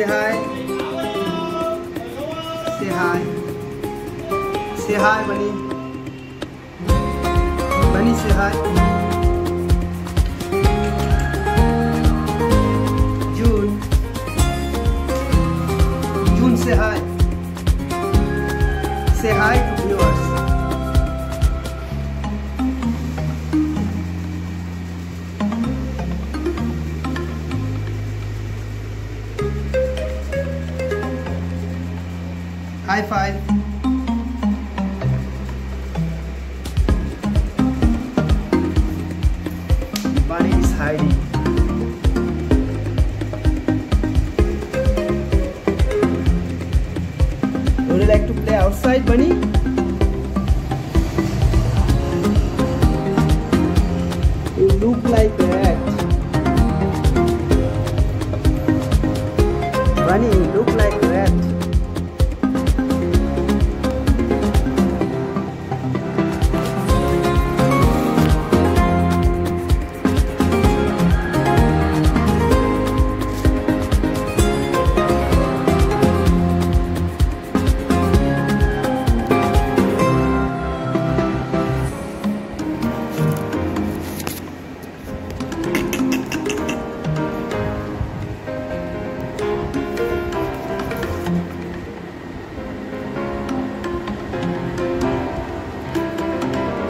से हाय से हाय से हाय बनी बनी से हाय जून जून से हाय से हाय High five. Bunny is hiding. Would you like to play outside, Bunny? You look like that.